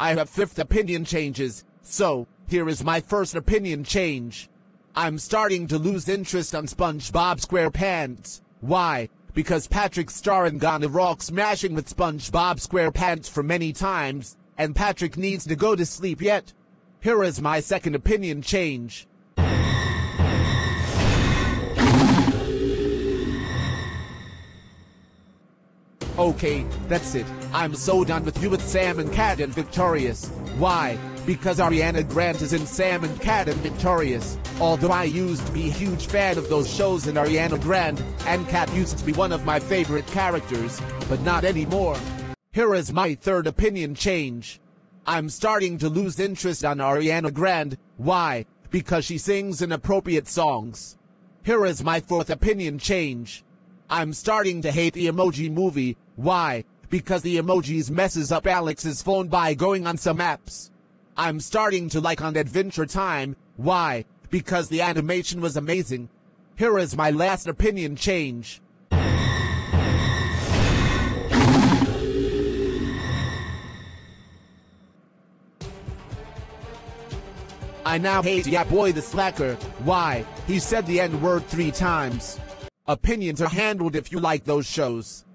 I have fifth opinion changes, so here is my first opinion change. I'm starting to lose interest on SpongeBob SquarePants. Why? Because Patrick Star's gonna rock smashing with SpongeBob SquarePants for many times, and Patrick needs to go to sleep yet. Here is my second opinion change. Okay, that's it. I'm so done with you with Sam and Cat and Victorious. Why? Because Ariana Grande is in Sam and Cat and Victorious. Although I used to be a huge fan of those shows and Ariana Grande and Cat used to be one of my favorite characters, but not anymore. Here is my third opinion change. I'm starting to lose interest on Ariana Grande. Why? Because she sings inappropriate songs. Here is my fourth opinion change. I'm starting to hate the emoji movie. Why? Because the emojis messes up Alex's phone by going on some apps. I'm starting to like on Adventure Time. Why? Because the animation was amazing. Here is my last opinion change. I now hate Ya Boy the Slacker. Why? He said the N word three times. Opinions are handled if you like those shows.